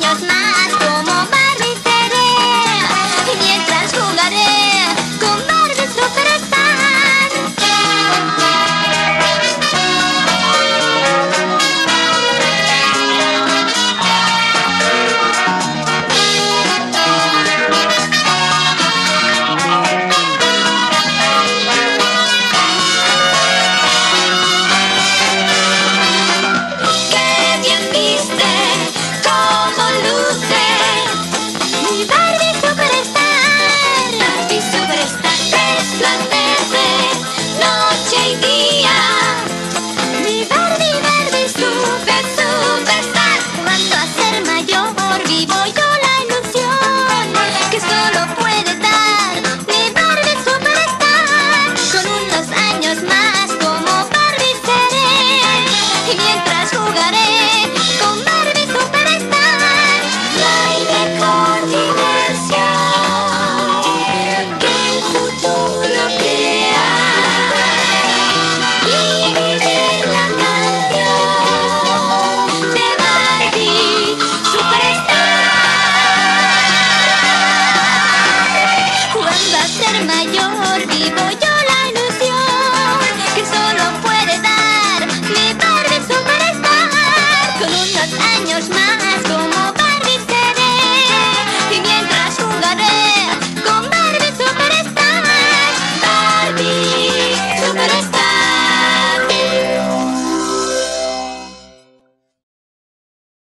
Your smile.